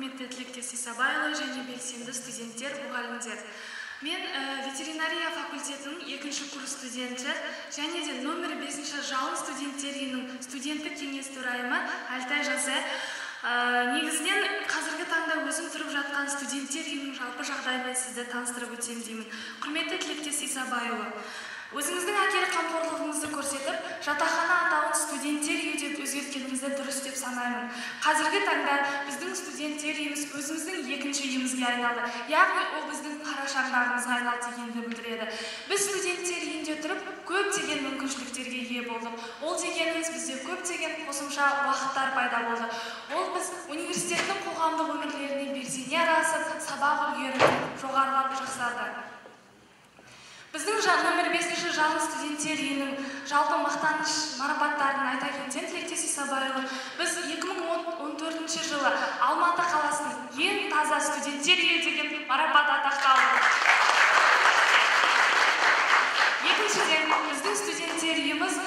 құрметті тілектес исабайұлы және белсенді студенттер мұғалімдер мен ә, ветеринария факультетінің екінші курс студенті және де номер бесінші жалын студенттер үйінің студенттік кеңес төрайымы әлтай жазы. Ә, негізінен қазіргі таңда өзім тұрып жатқан студенттер үйінің жалпы жағдайымен сізді таныстырып өтсем деймін. Құрметті тілектес исабайұлы өзіңіздің әкелік қамқорлығыңызды көрсетіп жатақхана атауын студенттер үйі деп өзгерткеніңізді дұрыс деп санаймын. Қазіргі таңда біздің студенттер үйіміз өзіміздің екінші үйімізге айналды. Яғни ол біздің қара шаңырағымызға айналды дегенді білдіреді. Біз студенттер үйінде тұрып көптеген мүмкіншіліктерге ие болдық. Ол дегеніміз бізде көптеген қосымша уақыттар пайда болды. Ол біз университеттің қоғамдық өмірлеріне белсене араласып сабақ үлгерімі жоғарылап жақсарды біздің номер бесінші жалын студенттер үйінің жалпы мақтаныш марапаттарын айта кетсем тілектес исабайұлы біз 2014 жылы алматы қаласының ең таза студенттер үйі деген марапат атақталды екіншіден біздің студенттер үйіміз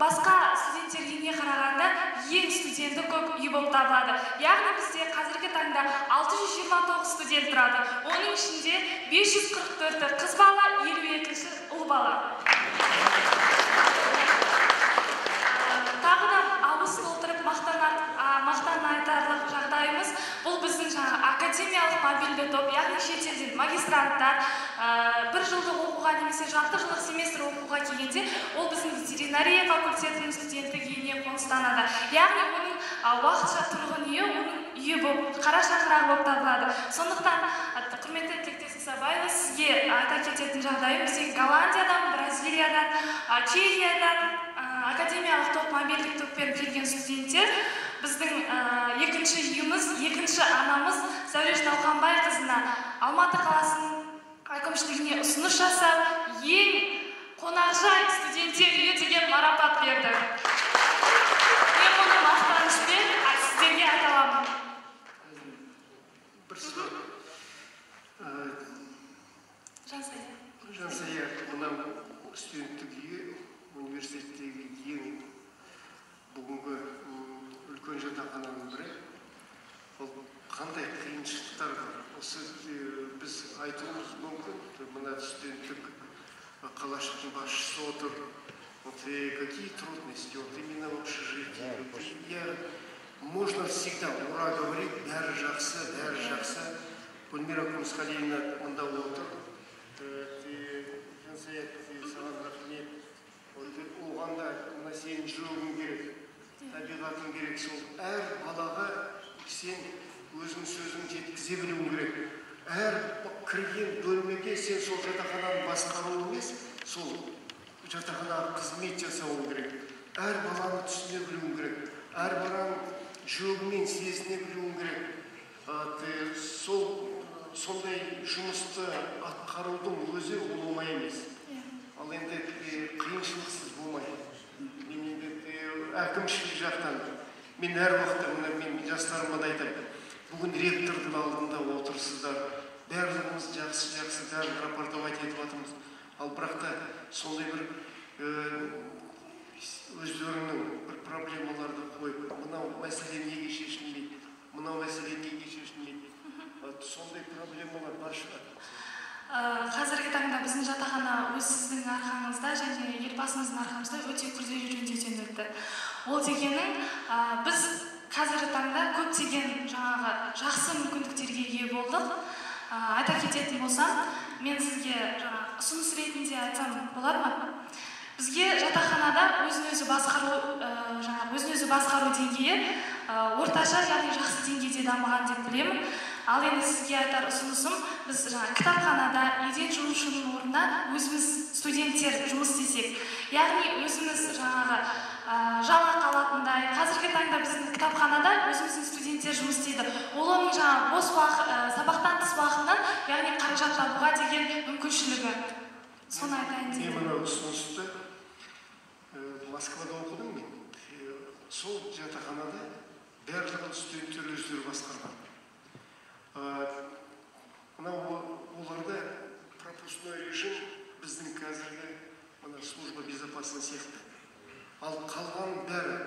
басқа студенттер үйіне қарағанда ең студенті көп үй болып табылады. Яғни бізде қазіргі таңда 629 студент тұрады. Оның ішінде 544-і қыз бала 52-ші ұл бала. Тағы да алғыс толтырып мақтан айтарлық жағдайымыз. Бұл біздің жаңағы академиялық мобильді топ яғни шетелден магистранттар бір жылдық оқуға немесе жарты жылдық семестр оқуға келгенде ол біздің ветеринария факультетінің студенттік үйіне қоныстанады. Яғни оның уақытша тұрғын үйі оның үйі болып қара шаңырағы болып табылады. Сондықтан құрметті тілектес исабайұлы сізге айта кететін жағдайым бізде голландиядан бразилиядан чехиядан академиялық топ мобильдік топпен келген студенттер біздің екінші үйіміз екінші анамыз зәуреш науқанбайқызына алматы қаласының әкімшілігіне ұсыныс жасап ең қонақжай студенттер үйі деген марапат берді қандай қиыншылықтар бар осы біз айтуымыз мүмкін мына студенттік қалашықтың басшысы отыр вот какие трудности вот именно в общежитии я можно всегда ура говорить бәрі жақсы бәрі жақсы гүлмира күмісқалиевна мында отыр жансая саған рахмет оған да мына сенің жүрегің керек табиғатың керек сол әр балаға сен өзің сөзің жеткізе білуің керек. Әр кірген бөлмеге сен сол жатақхананы басқару емес сол жатақханаға қызмет жасауың керек. Әр баланы түсіне білуің керек. Әр баланың жүрегімен сезіне білуің керек. Сол сондай жұмысты атқарудың өзі ол оңай емес. Ал енді қиыншылықсыз болмайды мен енді әкімшілік жақтан. Мен әр уақытта мына мен жастарыма да айтамын. Бүгін ректордың алдында отырсыздар. Барлығымыз жақсы жақсы бәрін рапортовать етіп жатырмыз ал бірақ та сондай бір өздерінің бір проблемаларды қойып мынау мәселе неге шешілмейді? Мынау мәселе неге шешілмейді? Сондай проблемалар бар шығар. Қазіргі таңда біздің жатақхана өз сіздің арқаңызда және елбасымыздың арқамызда өте күрделі жөндеуден өтті. Ол дегенің біз қазіргі таңда көптеген жаңағы жақсы мүмкіндіктерге ие болдық. Айта кететін болсам мен сізге жаңағы ұсыныс ретінде айтсам болады ма? Бізге жатақханада өзін өзі басқару жаңағы өзін өзі басқару деңгейі орташа яғни жақсы деңгейде дамыған деп білемін. Ал енді сізге айтар ұсынысым біз жаңағы кітапханада еден жуушының орнына өзіміз студенттер жұмыс істесек яғни өзіміз жаңағы жалақы алатындай. Қазіргі таңда біздің кітапханада өзіміздің студенттер жұмыс істейді. Оның жаңағы бос уақыт сабақтан тыс уақытынан яғни қаражат табуға деген мүмкіншілігі. Соны айтайын мен дедім мына ұсынысты москвада оқыдым мен. Сол жатақханада барлығын студенттер өздері басқарған мынау оларда пропускной режим біздің қазіргі мына служба безопасности сияқты ал қалған бәрі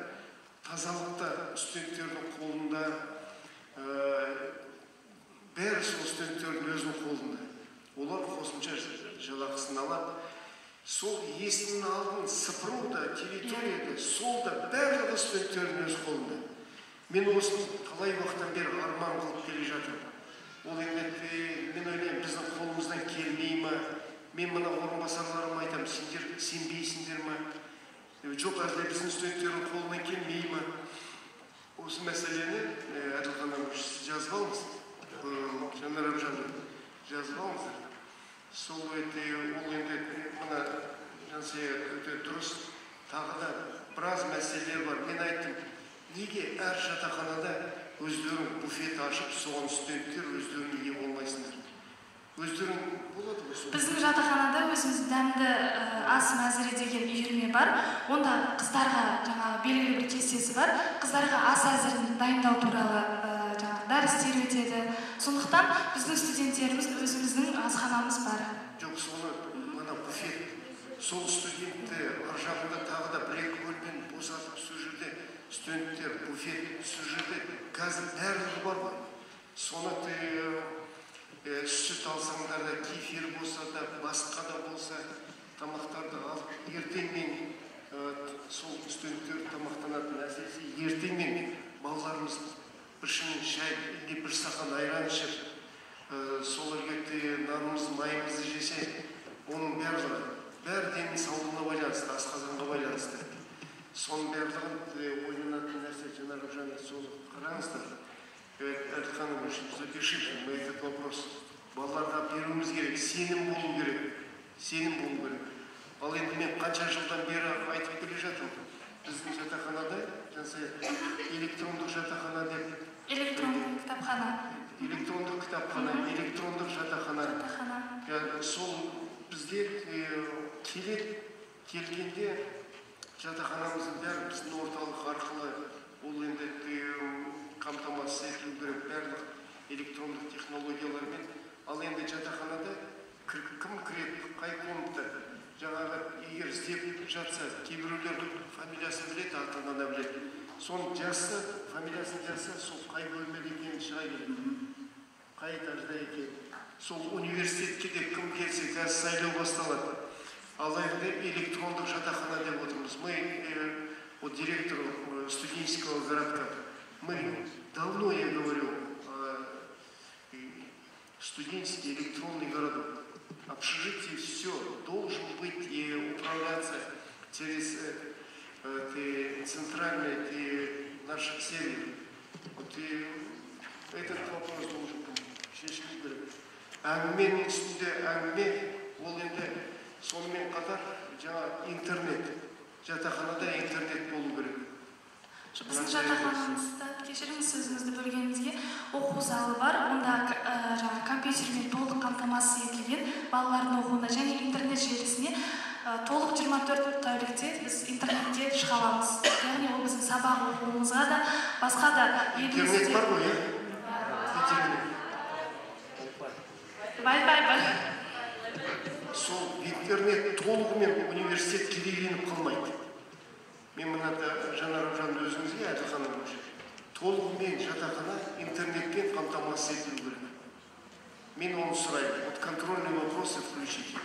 тазалықта студенттердің қолында сол да барлығы студенттердің өз қолында мен осыны талай уақыттан бері арман қылып келе жатырмын. Ол енді мен ойлаймын біздің қолымыздан келмей ма? Мен мына орынбасарларыма айтамын сендер сенбейсіңдер ма? Жоқ әлде біздің студенттердің қолынан келмей ма? Осы мәселені әділхан әбіш жазып алыңыз. Жанар әбжанов жазып алыңыздар. Сол ол енді мына жансая өте дұрыс тағы да біраз мәселелер бар. Мен айттым неге әр жатақханада өздерің буфет ашып соған студенттер өздерің ие болмайсыңдар? Өздерің болады ғой біздің жатақханада өзіміз дәмді ас мәзірі деген үйірме бар. Онда қыздарға жаңағы белгілі бір кестесі бар. Қыздарға ас әзірін дайындау туралы жаңағы дәрістер өтеді. Сондықтан біздің студенттеріміз өзіміздің асханамыз бар. Жоқ соны мына буфет сол студентті ар жағында тағы да бір екі бөлмені босатып сол жерде студенттер буфет сол жерде қазір барлығы бар ғой. Соны ты сүт алсаңдар да кефир болса да басқа да болса тамақтарды алып ертеңмен сол студенттер тамақтанатын әсіресе ертеңмен балаларымыз бір шыны шай или бір стақан айран ішіп сол іргекте нанымызды майымызды жесе оның барлығы бәрі деннің саулығына байланысты асқазанға байланысты соның барлығын ойланатын нәрсе жанар жаңа сол қараңыздар запишите на этот вопрос. Балаларға беруіміз керек, сенім болу керек, сенім болу керек. Ал енді мен қанша жылдан бері айтып келе жатырмын. Біздің жатақханада, жансая, электрондық жатақхана деп. электрондық кітапхана Электрондық кітапхана, электрондық жатақхана. жатақхана Сол бізде келеді, келгенде жатақханамыздың бәрі біздің орталық арқылы ол енді қамтамасыз етілу керек барлық электрондық технологиялармен. Ал енді жатақханада кім кіреді қай комната жаңағы егер іздеп жатса кейбіреулер фамилиясын біледі аты ана біледі. Соны жазса фамилиясын жазса сол қай бөлмеде екенін шыға келеді. Қай этажда екенін. Сол университетке де кім келсе қазір сайлау басталады. ал енді электрондық жатақхана деп отырмыз мы вот директору студенческого городка Мы давно, я говорю, студенческий электронный городок. Общежитие все должен быть и управляться через э, центральный и наш сервер. Вот и этот вопрос должен быть шешілу керек әңгіменің үстінде әңгіме ол енді сонымен қатар жаңа интернет жатақханада интернет болу керек. Біздің жатақханамызда кешіріңіз сөзіңізді бөлгенімізге оқу залы бар. Онда ә, жаңағы компьютермен толық қамтамасыз етілген балалардың оқуына және интернет желісіне ә, толық 24 тәулікте біз интернетке шыға аламыз. Яғни ол біздің сабақ оқуымызға да басқа да интернет бар ғой иә? Бай бай бай сол интернет толығымен университет кедейленіп қалмайды. Мен мына жанар жанды өзіңізге әділхан толығымен жатақхана интернетпен қамтамасыз етілу керек. Мен оны сұраймын. Вот контрольные вопросы включите